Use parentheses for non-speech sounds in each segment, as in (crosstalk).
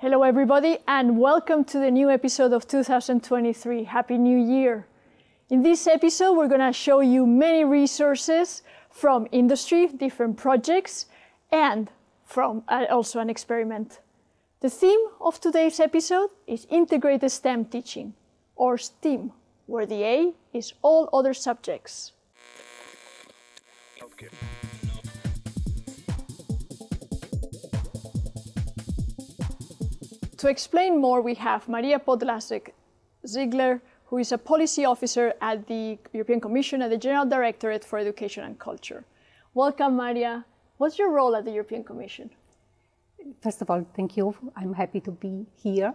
Hello, everybody, and welcome to the new episode of 2023. Happy New Year! In this episode, we're going to show you many resources from industry, different projects, and from uh, also an experiment. The theme of today's episode is Integrated STEM Teaching, or STEAM, where the A is all other subjects. Okay. To explain more, we have Maria Podlasek Ziegler, who is a policy officer at the European Commission at the General Directorate for Education and Culture. Welcome, Maria. What's your role at the European Commission? First of all, thank you. I'm happy to be here.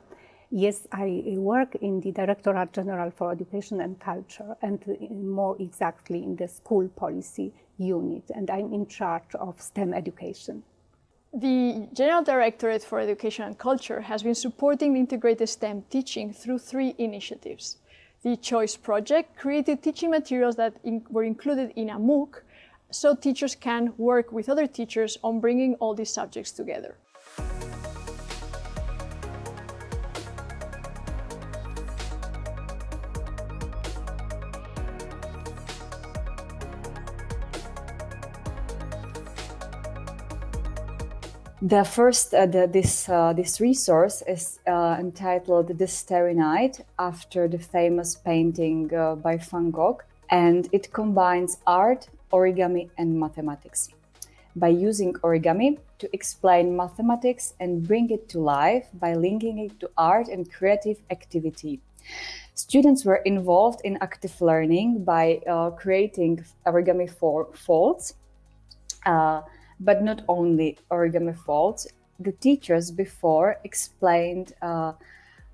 Yes, I work in the Directorate General for Education and Culture, and more exactly in the school policy unit, and I'm in charge of STEM education. The General Directorate for Education and Culture has been supporting integrated STEM teaching through three initiatives. The Choice Project created teaching materials that in were included in a MOOC so teachers can work with other teachers on bringing all these subjects together. The first, uh, the, this uh, this resource is uh, entitled "The Starry Night" after the famous painting uh, by Van Gogh, and it combines art, origami, and mathematics. By using origami to explain mathematics and bring it to life by linking it to art and creative activity. Students were involved in active learning by uh, creating origami for folds uh, but not only origami folds. The teachers before explained uh,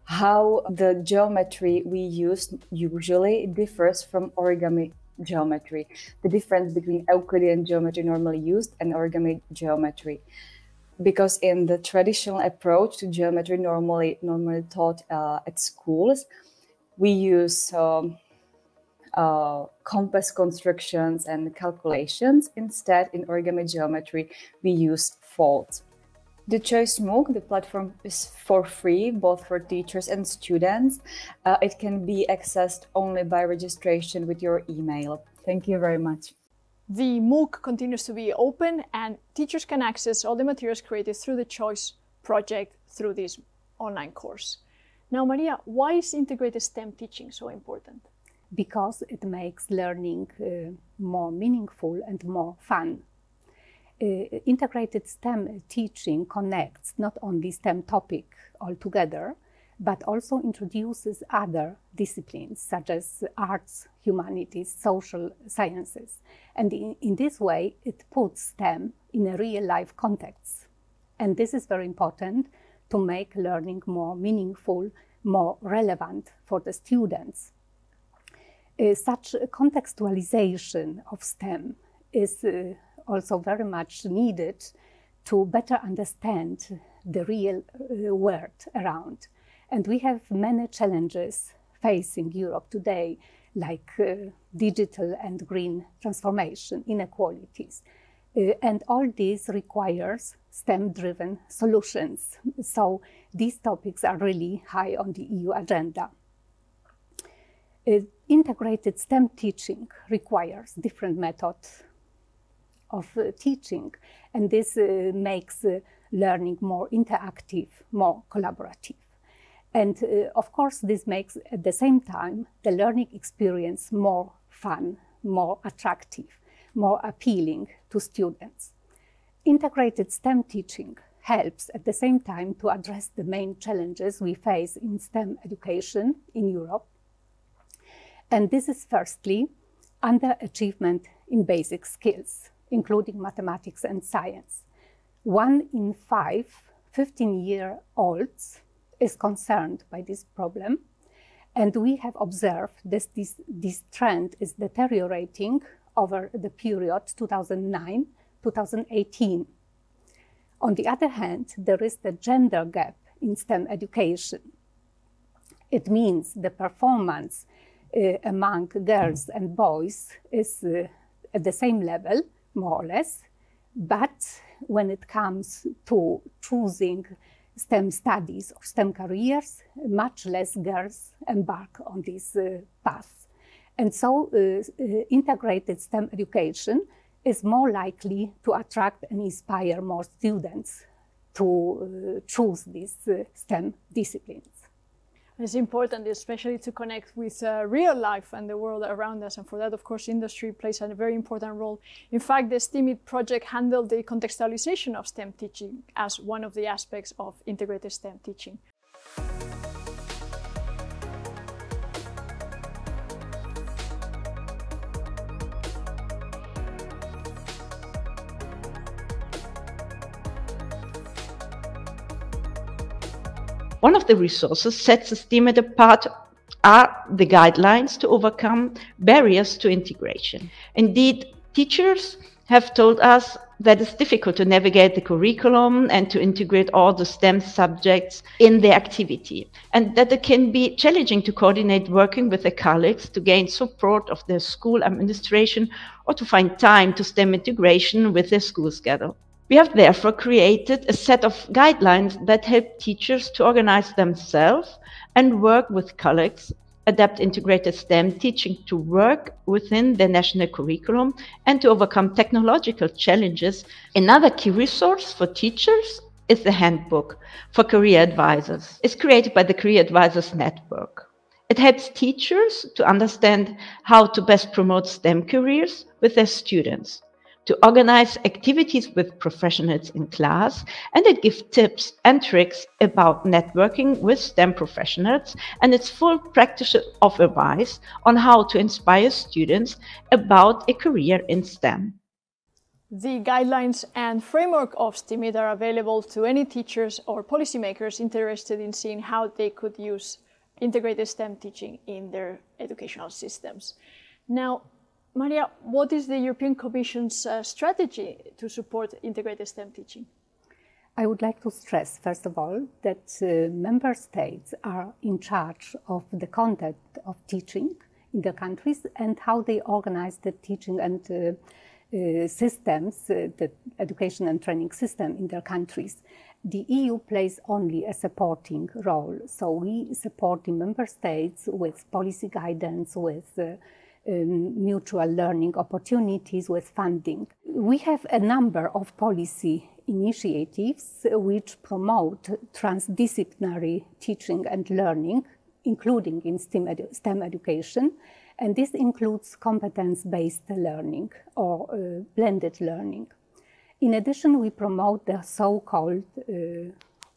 how the geometry we use usually differs from origami geometry, the difference between Euclidean geometry normally used and origami geometry. Because in the traditional approach to geometry normally normally taught uh, at schools, we use um, uh, compass constructions and calculations. Instead, in origami geometry, we use folds. The Choice MOOC, the platform is for free, both for teachers and students. Uh, it can be accessed only by registration with your email. Thank you very much. The MOOC continues to be open and teachers can access all the materials created through the Choice project through this online course. Now, Maria, why is integrated STEM teaching so important? Because it makes learning uh, more meaningful and more fun. Uh, integrated STEM teaching connects not only STEM topic altogether, but also introduces other disciplines such as arts, humanities, social sciences. And in, in this way, it puts STEM in a real life context. And this is very important to make learning more meaningful, more relevant for the students such contextualization of STEM is also very much needed to better understand the real world around. And we have many challenges facing Europe today, like uh, digital and green transformation, inequalities. Uh, and all this requires STEM-driven solutions. So these topics are really high on the EU agenda. Integrated STEM teaching requires different methods of uh, teaching, and this uh, makes uh, learning more interactive, more collaborative. And uh, of course, this makes at the same time the learning experience more fun, more attractive, more appealing to students. Integrated STEM teaching helps at the same time to address the main challenges we face in STEM education in Europe and this is firstly underachievement in basic skills, including mathematics and science. One in five 15 year olds is concerned by this problem. And we have observed that this, this trend is deteriorating over the period 2009 2018. On the other hand, there is the gender gap in STEM education. It means the performance among girls and boys is uh, at the same level, more or less. But when it comes to choosing STEM studies or STEM careers, much less girls embark on this uh, path. And so uh, uh, integrated STEM education is more likely to attract and inspire more students to uh, choose these uh, STEM disciplines. It's important, especially to connect with uh, real life and the world around us. And for that, of course, industry plays a very important role. In fact, the STEAMIT project handled the contextualization of STEM teaching as one of the aspects of integrated STEM teaching. One of the resources sets STEAMIT apart are the guidelines to overcome barriers to integration. Indeed, teachers have told us that it's difficult to navigate the curriculum and to integrate all the STEM subjects in their activity, and that it can be challenging to coordinate working with their colleagues to gain support of their school administration or to find time to STEM integration with their school schedule. We have therefore created a set of guidelines that help teachers to organize themselves and work with colleagues, adapt integrated STEM teaching to work within the national curriculum and to overcome technological challenges. Another key resource for teachers is the handbook for career advisors. It's created by the Career Advisors Network. It helps teachers to understand how to best promote STEM careers with their students to organize activities with professionals in class, and it gives tips and tricks about networking with STEM professionals and its full practice of advice on how to inspire students about a career in STEM. The guidelines and framework of STEAMIT are available to any teachers or policymakers interested in seeing how they could use integrated STEM teaching in their educational systems. Now, Maria, what is the European Commission's uh, strategy to support integrated STEM teaching? I would like to stress, first of all, that uh, member states are in charge of the content of teaching in their countries and how they organize the teaching and uh, uh systems, uh, the education and training system in their countries. The EU plays only a supporting role. So we support the member states with policy guidance, with uh, um, mutual learning opportunities with funding. We have a number of policy initiatives which promote transdisciplinary teaching and learning, including in STEM, edu STEM education. And this includes competence based learning or uh, blended learning. In addition, we promote the so called uh,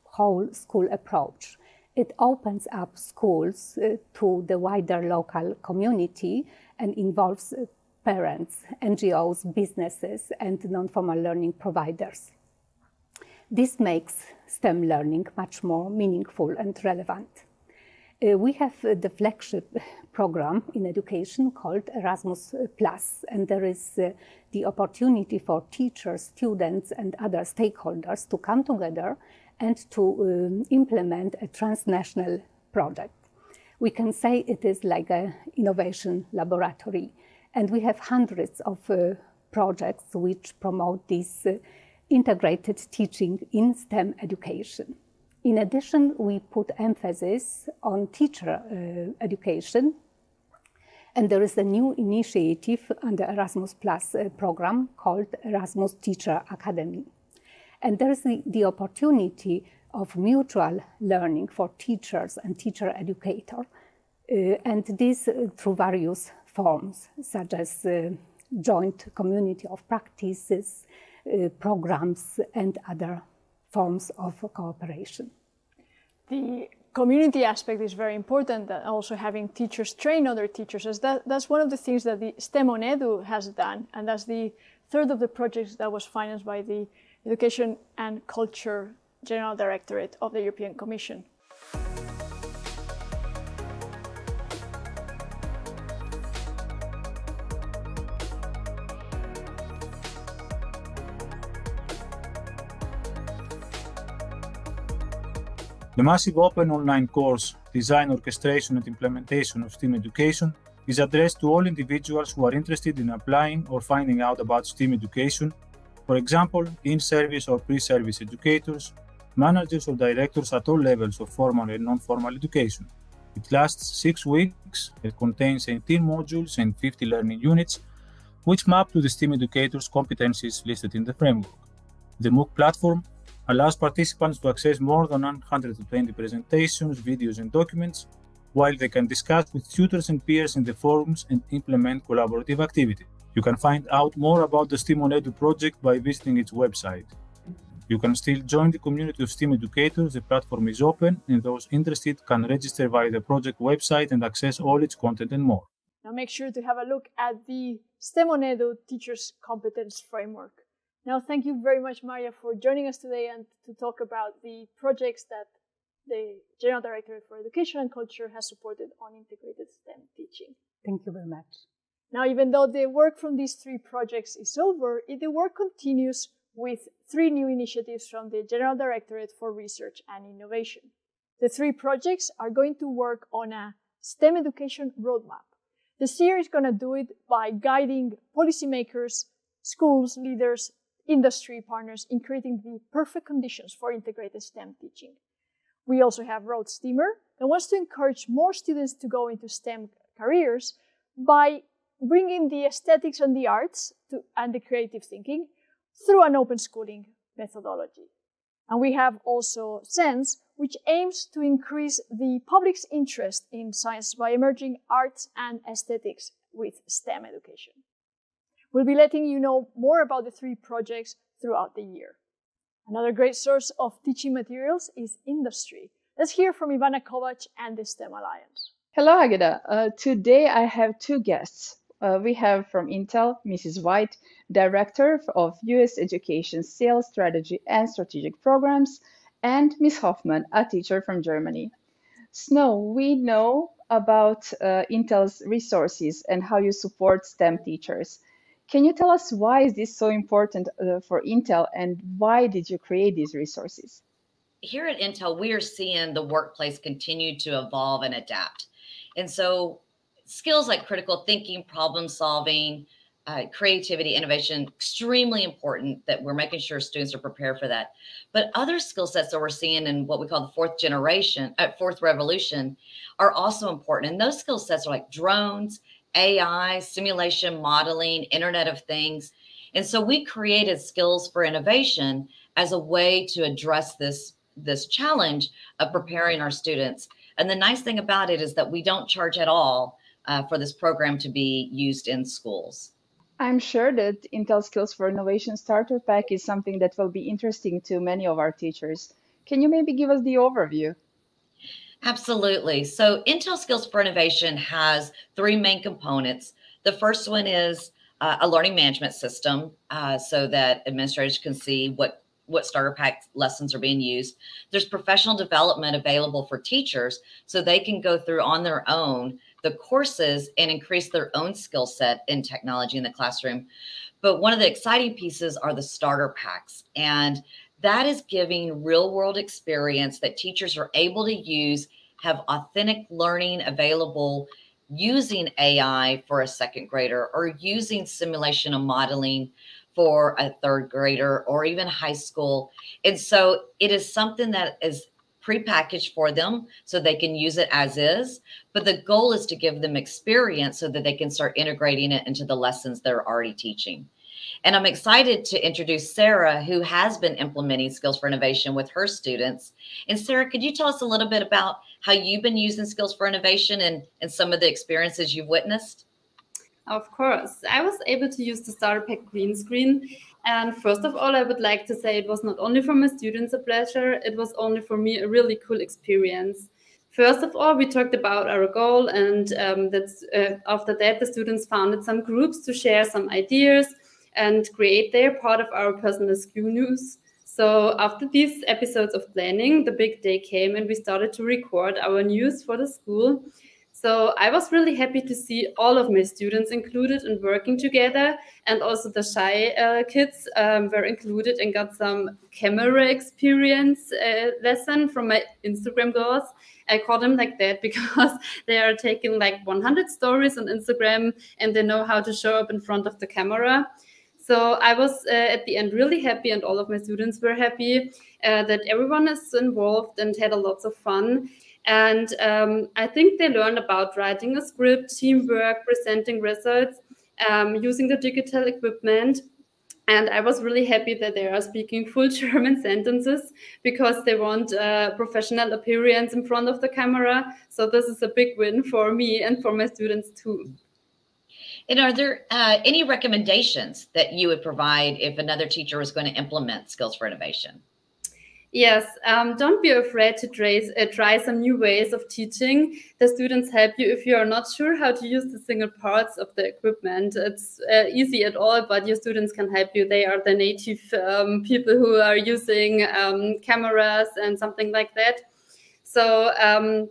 whole school approach. It opens up schools uh, to the wider local community and involves uh, parents, NGOs, businesses, and non-formal learning providers. This makes STEM learning much more meaningful and relevant. Uh, we have uh, the flagship program in education called Erasmus Plus, and there is uh, the opportunity for teachers, students, and other stakeholders to come together and to um, implement a transnational project we can say it is like an innovation laboratory. And we have hundreds of uh, projects which promote this uh, integrated teaching in STEM education. In addition, we put emphasis on teacher uh, education. And there is a new initiative under Erasmus Plus uh, program called Erasmus Teacher Academy. And there is the, the opportunity of mutual learning for teachers and teacher educator. Uh, and this uh, through various forms, such as uh, joint community of practices, programs, and other forms of cooperation. The community aspect is very important, that also having teachers train other teachers. As that, that's one of the things that the STEAM on Edu has done, and that's the third of the projects that was financed by the Education and Culture General Directorate of the European Commission. The massive open online course Design, Orchestration and Implementation of STEAM Education is addressed to all individuals who are interested in applying or finding out about STEAM education, for example, in-service or pre-service educators, managers or directors at all levels of formal and non-formal education. It lasts six weeks, it contains 18 modules and 50 learning units, which map to the STEAM educators' competencies listed in the framework. The MOOC platform allows participants to access more than 120 presentations, videos, and documents, while they can discuss with tutors and peers in the forums and implement collaborative activities. You can find out more about the STEAM on Edu project by visiting its website. You can still join the community of STEAM educators. The platform is open, and those interested can register via the project website and access all its content and more. Now make sure to have a look at the STEAM on Edu Teachers Competence Framework. Now, thank you very much, Maria, for joining us today and to talk about the projects that the General Directorate for Education and Culture has supported on integrated STEM teaching. Thank you very much. Now, even though the work from these three projects is over, the work continues with three new initiatives from the General Directorate for Research and Innovation. The three projects are going to work on a STEM education roadmap. The CEER is going to do it by guiding policymakers, schools, leaders, industry partners in creating the perfect conditions for integrated STEM teaching. We also have Road Steamer that wants to encourage more students to go into STEM careers by bringing the aesthetics and the arts to, and the creative thinking through an open schooling methodology. And we have also SENSE, which aims to increase the public's interest in science by emerging arts and aesthetics with STEM education. We'll be letting you know more about the three projects throughout the year. Another great source of teaching materials is industry. Let's hear from Ivana Kovac and the STEM Alliance. Hello, Agata. Uh, today I have two guests. Uh, we have from Intel, Mrs. White, Director of US Education Sales Strategy and Strategic Programs, and Ms. Hoffman, a teacher from Germany. Snow, we know about uh, Intel's resources and how you support STEM teachers. Can you tell us why is this so important uh, for Intel and why did you create these resources? Here at Intel, we are seeing the workplace continue to evolve and adapt. And so skills like critical thinking, problem solving, uh, creativity, innovation, extremely important that we're making sure students are prepared for that. But other skill sets that we're seeing in what we call the fourth generation, uh, fourth revolution, are also important. And those skill sets are like drones, AI, simulation modeling, Internet of Things. And so we created skills for innovation as a way to address this, this challenge of preparing our students. And the nice thing about it is that we don't charge at all uh, for this program to be used in schools. I'm sure that Intel Skills for Innovation Starter Pack is something that will be interesting to many of our teachers. Can you maybe give us the overview? Absolutely. So, Intel Skills for Innovation has three main components. The first one is uh, a learning management system uh, so that administrators can see what what starter pack lessons are being used. There's professional development available for teachers so they can go through on their own the courses and increase their own skill set in technology in the classroom. But one of the exciting pieces are the starter packs. And that is giving real world experience that teachers are able to use, have authentic learning available using AI for a second grader or using simulation and modeling for a third grader or even high school. And so it is something that is prepackaged for them so they can use it as is. But the goal is to give them experience so that they can start integrating it into the lessons they're already teaching. And I'm excited to introduce Sarah, who has been implementing Skills for Innovation with her students. And Sarah, could you tell us a little bit about how you've been using Skills for Innovation and, and some of the experiences you've witnessed? Of course. I was able to use the Starter Pack green screen. And first of all, I would like to say it was not only for my students a pleasure, it was only for me a really cool experience. First of all, we talked about our goal, and um, that's, uh, after that, the students founded some groups to share some ideas and create their part of our personal school news. So after these episodes of planning, the big day came and we started to record our news for the school. So I was really happy to see all of my students included and working together, and also the shy uh, kids um, were included and got some camera experience uh, lesson from my Instagram girls. I call them like that (laughs) because they are taking like 100 stories on Instagram and they know how to show up in front of the camera. So I was uh, at the end really happy, and all of my students were happy uh, that everyone is involved and had a lots of fun. And um, I think they learned about writing a script, teamwork, presenting results, um, using the digital equipment. And I was really happy that they are speaking full (laughs) German sentences because they want a professional appearance in front of the camera. So this is a big win for me and for my students too. And are there uh, any recommendations that you would provide if another teacher was going to implement Skills for Innovation? Yes, um, don't be afraid to try, uh, try some new ways of teaching. The students help you if you are not sure how to use the single parts of the equipment. It's uh, easy at all, but your students can help you. They are the native um, people who are using um, cameras and something like that. So um,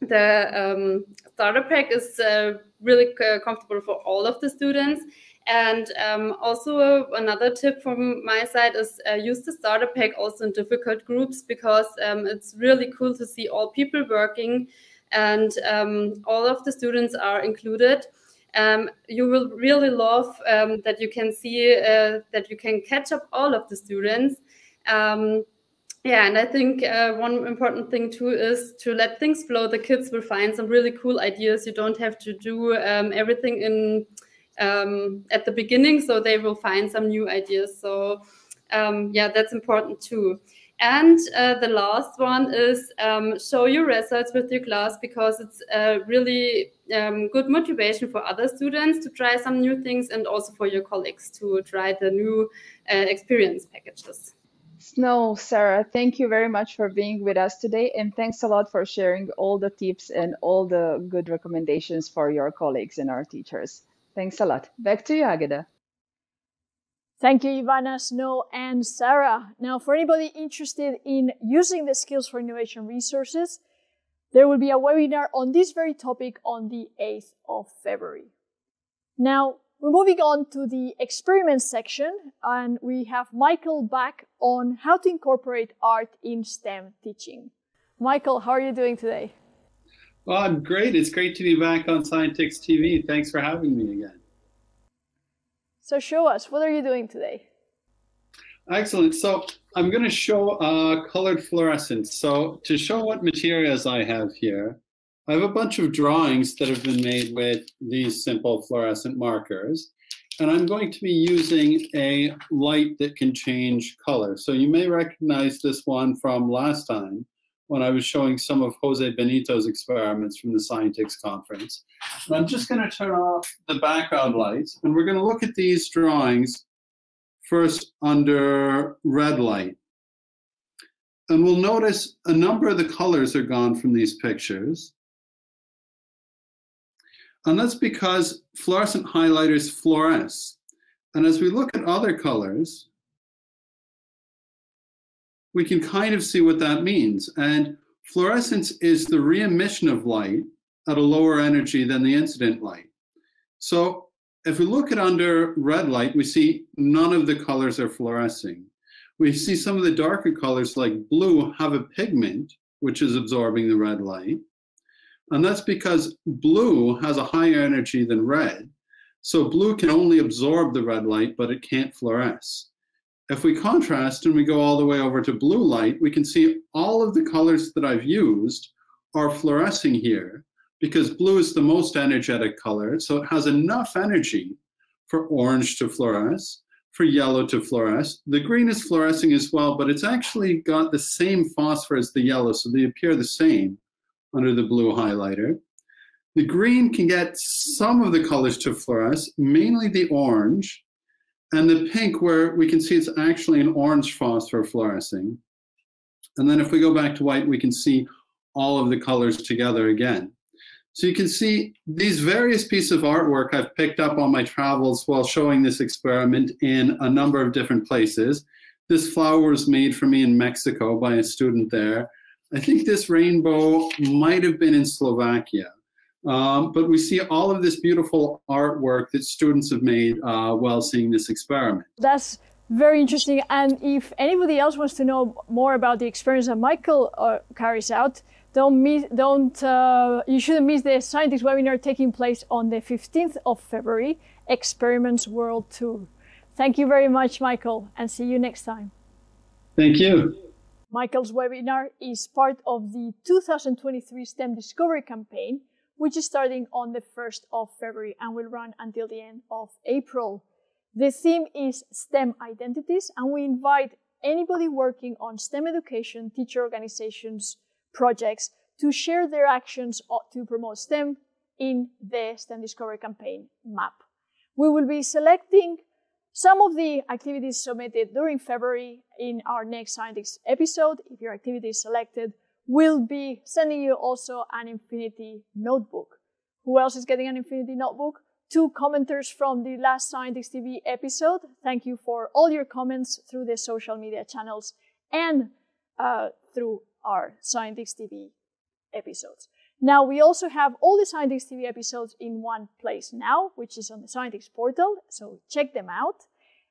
the um, starter pack is uh, really uh, comfortable for all of the students. And um, also another tip from my side is uh, use the starter pack also in difficult groups because um, it's really cool to see all people working and um, all of the students are included. Um, you will really love um, that you can see uh, that you can catch up all of the students. Um, yeah, and I think uh, one important thing too is to let things flow. The kids will find some really cool ideas. You don't have to do everything in um, at the beginning, so they will find some new ideas. So um, yeah, that's important too. And uh, the last one is um, show your results with your class because it's a really um, good motivation for other students to try some new things and also for your colleagues to try the new uh, experience packages. Snow, Sarah, thank you very much for being with us today. And thanks a lot for sharing all the tips and all the good recommendations for your colleagues and our teachers. Thanks a lot. Back to you, Agata. Thank you, Ivana, Snow, and Sarah. Now, for anybody interested in using the Skills for Innovation resources, there will be a webinar on this very topic on the 8th of February. Now, we're moving on to the experiment section, and we have Michael back on how to incorporate art in STEM teaching. Michael, how are you doing today? Well, I'm great. It's great to be back on Scientix TV. Thanks for having me again. So show us, what are you doing today? Excellent. So I'm going to show uh, colored fluorescence. So to show what materials I have here, I have a bunch of drawings that have been made with these simple fluorescent markers. And I'm going to be using a light that can change color. So you may recognize this one from last time when I was showing some of Jose Benito's experiments from the Scientix conference. And I'm just going to turn off the background lights, and we're going to look at these drawings first under red light. And we'll notice a number of the colors are gone from these pictures. And that's because fluorescent highlighters fluoresce. And as we look at other colors, we can kind of see what that means. And fluorescence is the re-emission of light at a lower energy than the incident light. So if we look at under red light, we see none of the colors are fluorescing. We see some of the darker colors like blue have a pigment which is absorbing the red light. And that's because blue has a higher energy than red. So blue can only absorb the red light, but it can't fluoresce. If we contrast and we go all the way over to blue light, we can see all of the colors that I've used are fluorescing here because blue is the most energetic color. So it has enough energy for orange to fluoresce, for yellow to fluoresce. The green is fluorescing as well, but it's actually got the same phosphor as the yellow, so they appear the same under the blue highlighter. The green can get some of the colors to fluoresce, mainly the orange, and the pink where we can see it's actually an orange phosphor fluorescing. And then if we go back to white, we can see all of the colors together again. So you can see these various pieces of artwork I've picked up on my travels while showing this experiment in a number of different places. This flower was made for me in Mexico by a student there. I think this rainbow might have been in Slovakia. Um, but we see all of this beautiful artwork that students have made uh, while seeing this experiment. That's very interesting. And if anybody else wants to know more about the experience that Michael uh, carries out, don't miss, don't, uh, you shouldn't miss the Scientix webinar taking place on the 15th of February, Experiments World Tour. Thank you very much, Michael, and see you next time. Thank you. Michael's webinar is part of the 2023 STEM Discovery campaign, which is starting on the 1st of February and will run until the end of April. The theme is STEM identities, and we invite anybody working on STEM education, teacher organizations, projects to share their actions to promote STEM in the STEM Discovery campaign map. We will be selecting some of the activities submitted during February in our next Scientix episode. If your activity is selected, we'll be sending you also an Infinity notebook. Who else is getting an Infinity notebook? Two commenters from the last Scientix TV episode. Thank you for all your comments through the social media channels and uh, through our Scientix TV episodes. Now, we also have all the Scientix TV episodes in one place now, which is on the Scientix portal, so check them out.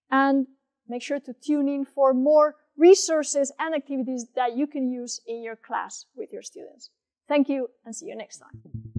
And make sure to tune in for more resources and activities that you can use in your class with your students. Thank you, and see you next time.